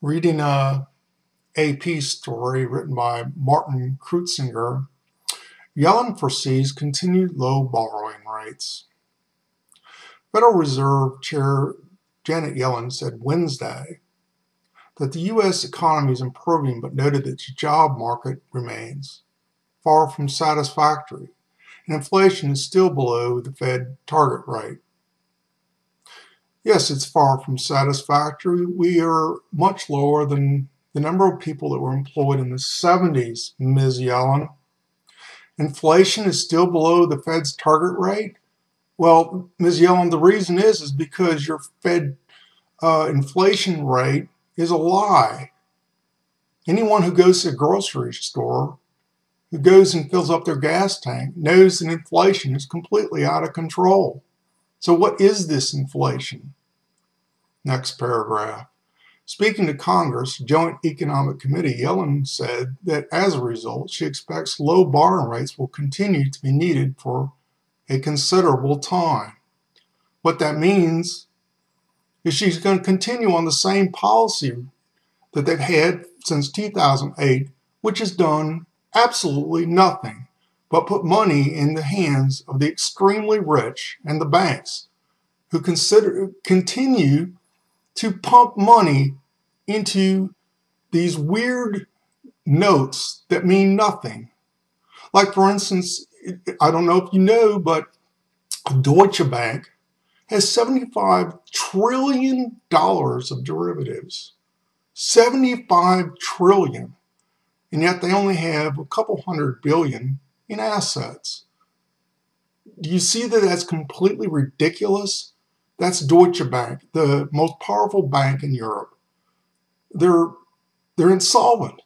reading a AP story written by Martin Crutsinger, Yellen foresees continued low borrowing rates. Federal Reserve Chair Janet Yellen said Wednesday that the U.S. economy is improving, but noted that the job market remains far from satisfactory, and inflation is still below the Fed target rate. Yes, it's far from satisfactory. We are much lower than the number of people that were employed in the 70s, Ms. Yellen. Inflation is still below the Fed's target rate. Well, Ms. Yellen, the reason is is because your Fed uh, inflation rate is a lie. Anyone who goes to a grocery store, who goes and fills up their gas tank, knows that inflation is completely out of control. So, what is this inflation? Next paragraph. Speaking to Congress Joint Economic Committee, Yellen said that as a result, she expects low borrowing rates will continue to be needed for a considerable time. What that means is she's going to continue on the same policy that they've had since 2008, which has done absolutely nothing but put money in the hands of the extremely rich and the banks who consider continue to pump money into these weird notes that mean nothing. Like, for instance, I don't know if you know, but Deutsche Bank has $75 trillion of derivatives. 75 trillion. And yet they only have a couple hundred billion in assets. Do you see that that's completely ridiculous? That's Deutsche Bank, the most powerful bank in Europe. They're, they're insolvent.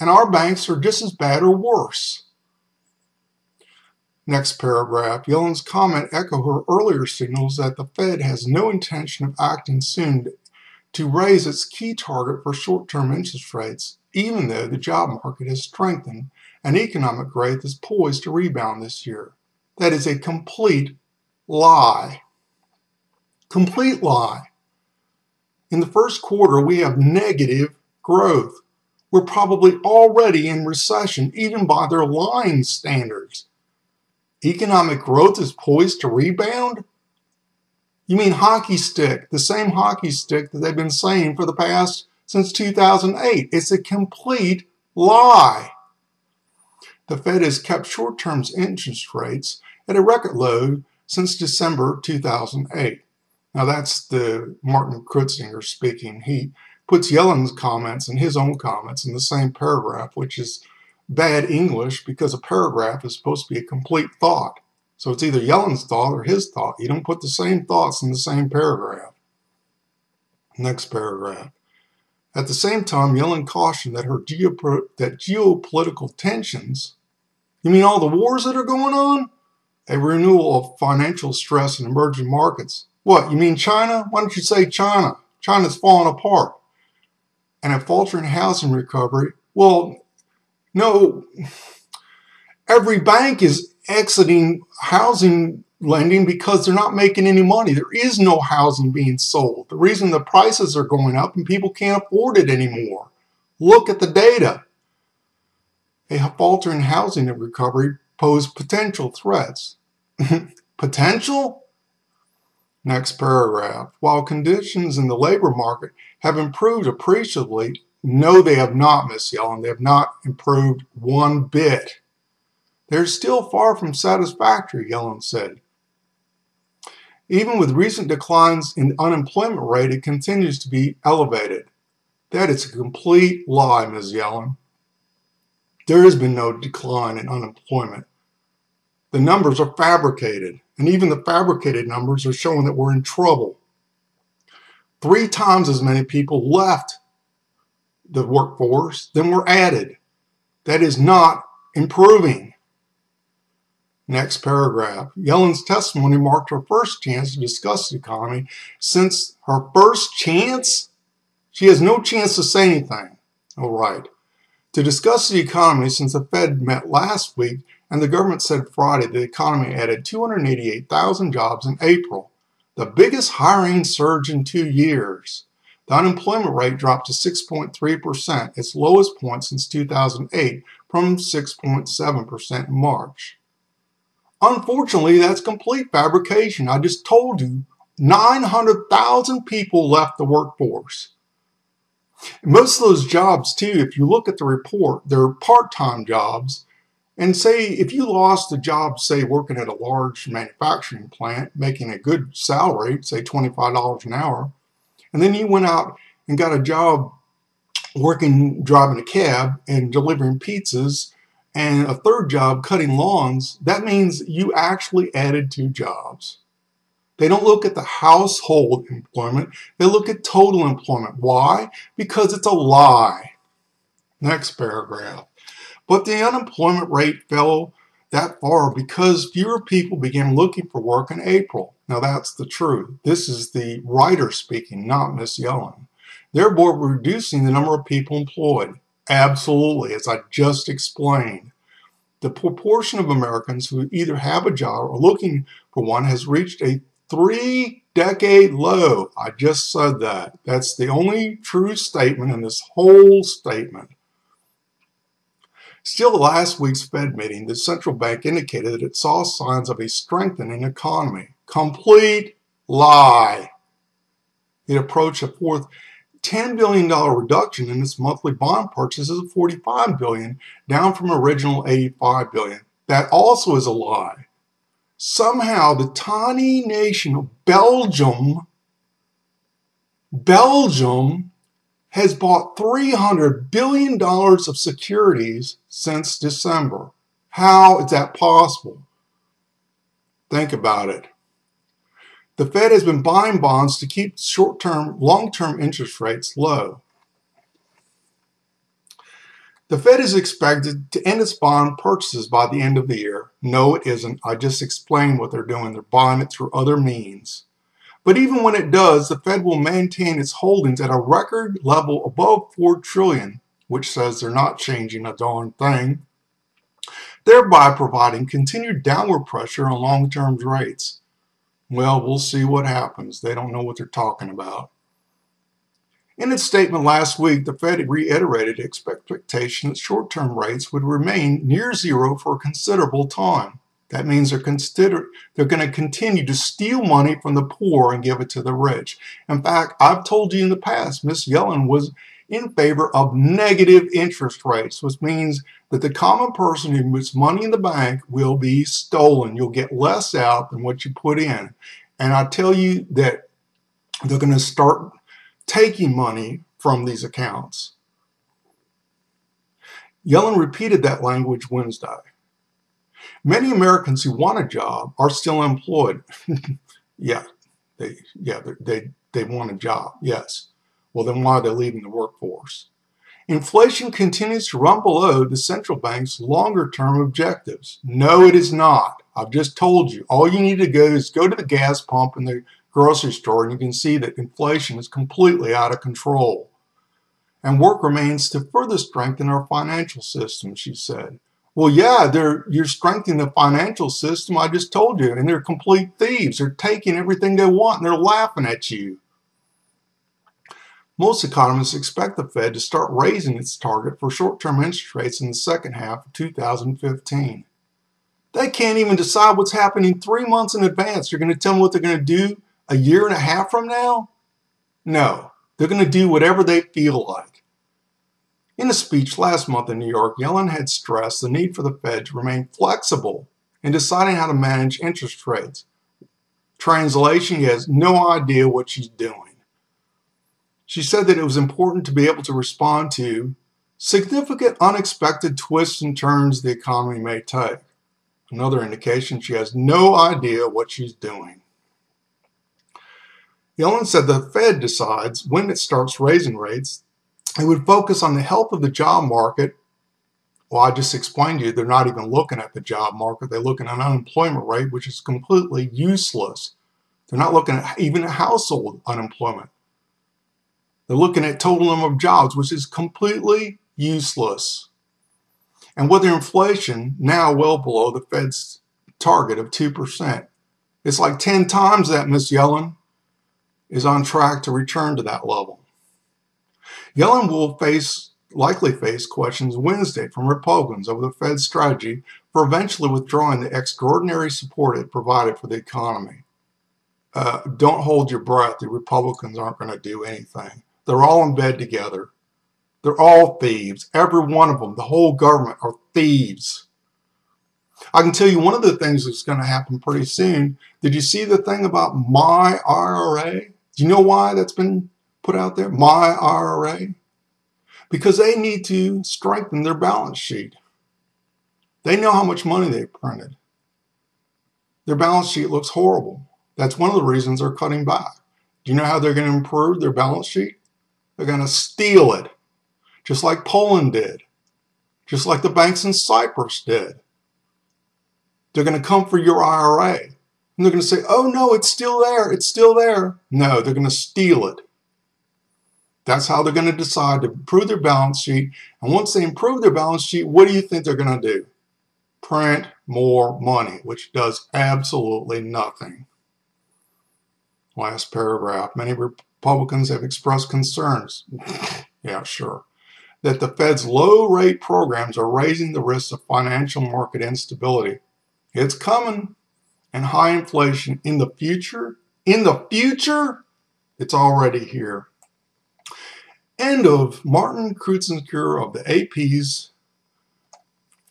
And our banks are just as bad or worse. Next paragraph. Yellen's comment echo her earlier signals that the Fed has no intention of acting soon to raise its key target for short-term interest rates, even though the job market has strengthened and economic growth is poised to rebound this year. That is a complete lie. Complete lie. In the first quarter, we have negative growth. We're probably already in recession, even by their lying standards. Economic growth is poised to rebound? You mean hockey stick, the same hockey stick that they've been saying for the past since 2008. It's a complete lie. The Fed has kept short term interest rates at a record low since December 2008. Now that's the Martin Crutsinger speaking. He puts Yellen's comments and his own comments in the same paragraph, which is bad English because a paragraph is supposed to be a complete thought. So it's either Yellen's thought or his thought. You don't put the same thoughts in the same paragraph. Next paragraph. At the same time, Yellen cautioned that her geopo- that geopolitical tensions, you mean all the wars that are going on? A renewal of financial stress in emerging markets, what, you mean China? Why don't you say China? China's falling apart. And a faltering housing recovery. Well, no, every bank is exiting housing lending because they're not making any money. There is no housing being sold. The reason the prices are going up and people can't afford it anymore. Look at the data. A faltering housing recovery pose potential threats. potential? Next paragraph. While conditions in the labor market have improved appreciably, no, they have not, Miss Yellen. They have not improved one bit. They're still far from satisfactory, Yellen said. Even with recent declines in the unemployment rate, it continues to be elevated. That is a complete lie, Ms. Yellen. There has been no decline in unemployment. The numbers are fabricated. And even the fabricated numbers are showing that we're in trouble. Three times as many people left the workforce than were added. That is not improving. Next paragraph. Yellen's testimony marked her first chance to discuss the economy since her first chance? She has no chance to say anything. All right. To discuss the economy since the Fed met last week and the government said Friday the economy added 288,000 jobs in April, the biggest hiring surge in two years. The unemployment rate dropped to 6.3%, its lowest point since 2008, from 6.7% in March. Unfortunately, that's complete fabrication. I just told you 900,000 people left the workforce. Most of those jobs, too, if you look at the report, they're part time jobs. And say if you lost a job, say working at a large manufacturing plant, making a good salary, say $25 an hour, and then you went out and got a job working, driving a cab and delivering pizzas, and a third job cutting lawns, that means you actually added two jobs. They don't look at the household employment, they look at total employment. Why? Because it's a lie. Next paragraph. But the unemployment rate fell that far because fewer people began looking for work in April. Now that's the truth. This is the writer speaking, not Miss Yellen. Therefore, reducing the number of people employed. Absolutely, as I just explained. The proportion of Americans who either have a job or looking for one has reached a three decade low. I just said that. That's the only true statement in this whole statement. Still, last week's Fed meeting, the central bank indicated that it saw signs of a strengthening economy. Complete lie. It approached a fourth $10 billion reduction in its monthly bond purchases of 45 billion, down from original 85 billion. That also is a lie somehow the tiny nation of Belgium, Belgium has bought $300 billion of securities since December. How is that possible? Think about it. The Fed has been buying bonds to keep short term, long term interest rates low. The Fed is expected to end its bond purchases by the end of the year. No, it isn't. I just explained what they're doing. They're buying it through other means. But even when it does, the Fed will maintain its holdings at a record level above 4 trillion, which says they're not changing a darn thing, thereby providing continued downward pressure on long-term rates. Well, we'll see what happens. They don't know what they're talking about. In its statement last week, the Fed reiterated expectation that short term rates would remain near zero for a considerable time. That means they're, consider- they're going to continue to steal money from the poor and give it to the rich. In fact, I've told you in the past, Miss Yellen was in favor of negative interest rates, which means that the common person who puts money in the bank will be stolen. You'll get less out than what you put in. And I tell you that they're going to start taking money from these accounts. Yellen repeated that language Wednesday. Many Americans who want a job are still employed. yeah, they yeah they they want a job. Yes. Well, then why are they leaving the workforce? Inflation continues to run below the central bank's longer term objectives. No, it is not. I've just told you. All you need to go is go to the gas pump and the grocery store, and you can see that inflation is completely out of control. And work remains to further strengthen our financial system, she said. Well, yeah, they're you're strengthening the financial system. I just told you, and they're complete thieves. They're taking everything they want and they're laughing at you. Most economists expect the Fed to start raising its target for short-term interest rates in the second half of 2015. They can't even decide what's happening three months in advance. You're going to tell them what they're going to do a year and a half from now? No, they're going to do whatever they feel like. In a speech last month in New York, Yellen had stressed the need for the Fed to remain flexible in deciding how to manage interest rates. Translation, he has no idea what she's doing. She said that it was important to be able to respond to significant unexpected twists and turns the economy may take. Another indication she has no idea what she's doing. Yellen said the Fed decides when it starts raising rates. It would focus on the health of the job market. Well, I just explained to you they're not even looking at the job market. They're looking at an unemployment rate, which is completely useless. They're not looking at even household unemployment. They're looking at total number of jobs, which is completely useless. And with inflation now well below the Fed's target of 2%, it's like 10 times that, Miss Yellen is on track to return to that level. Yellen will face likely face questions Wednesday from Republicans over the Fed's strategy for eventually withdrawing the extraordinary support it provided for the economy. Uh, don't hold your breath. The Republicans aren't going to do anything. They're all in bed together. They're all thieves. Every one of them, the whole government, are thieves. I can tell you one of the things that's going to happen pretty soon. Did you see the thing about my IRA? Do you know why that's been put out there? My IRA? Because they need to strengthen their balance sheet. They know how much money they printed. Their balance sheet looks horrible. That's one of the reasons they're cutting back. Do you know how they're going to improve their balance sheet? They're going to steal it, just like Poland did, just like the banks in Cyprus did. They're going to come for your IRA. And they're going to say, oh no, it's still there, it's still there. No, they're going to steal it. That's how they're going to decide to improve their balance sheet. And once they improve their balance sheet, what do you think they're going to do? Print more money, which does absolutely nothing. Last paragraph. Many Republicans have expressed concerns. yeah, sure. That the Fed's low rate programs are raising the risk of financial market instability. It's coming. And high inflation in the future, in the future, it's already here. End of Martin Crutsinger of the AP's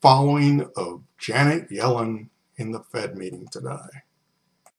following of Janet Yellen in the Fed meeting today.